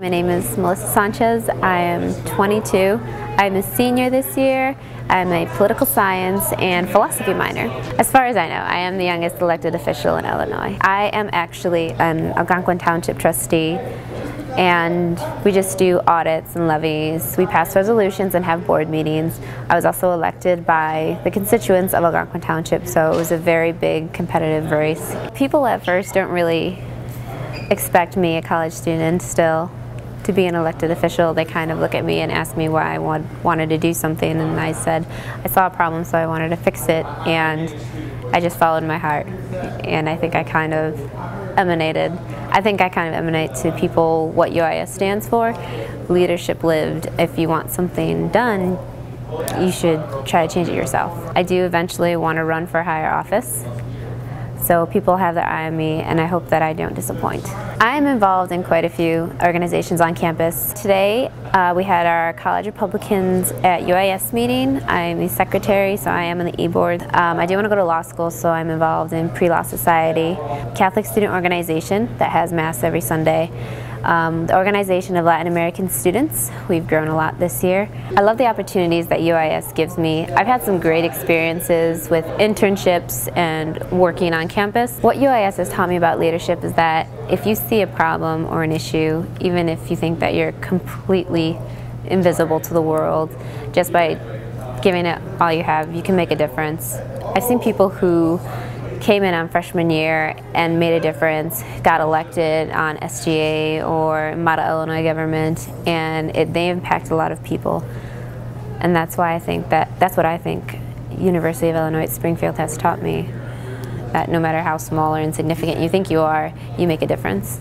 My name is Melissa Sanchez. I am 22. I'm a senior this year. I'm a political science and philosophy minor. As far as I know, I am the youngest elected official in Illinois. I am actually an Algonquin Township trustee and we just do audits and levies. We pass resolutions and have board meetings. I was also elected by the constituents of Algonquin Township, so it was a very big competitive race. People at first don't really expect me, a college student, still to be an elected official, they kind of look at me and ask me why I want, wanted to do something, and I said I saw a problem, so I wanted to fix it, and I just followed my heart, and I think I kind of emanated. I think I kind of emanate to people what UIS stands for. Leadership lived. If you want something done, you should try to change it yourself. I do eventually want to run for higher office. So people have their eye on me and I hope that I don't disappoint. I am involved in quite a few organizations on campus. Today uh, we had our College Republicans at UIS meeting. I'm the secretary so I am on the e-board. Um, I do want to go to law school so I'm involved in Pre-Law Society, Catholic student organization that has mass every Sunday um, the organization of Latin American students. We've grown a lot this year. I love the opportunities that UIS gives me. I've had some great experiences with internships and working on campus. What UIS has taught me about leadership is that if you see a problem or an issue, even if you think that you're completely invisible to the world, just by giving it all you have, you can make a difference. I've seen people who came in on freshman year and made a difference, got elected on SGA or Model Illinois government, and it, they impact a lot of people. And that's why I think that, that's what I think University of Illinois at Springfield has taught me, that no matter how small or insignificant you think you are, you make a difference.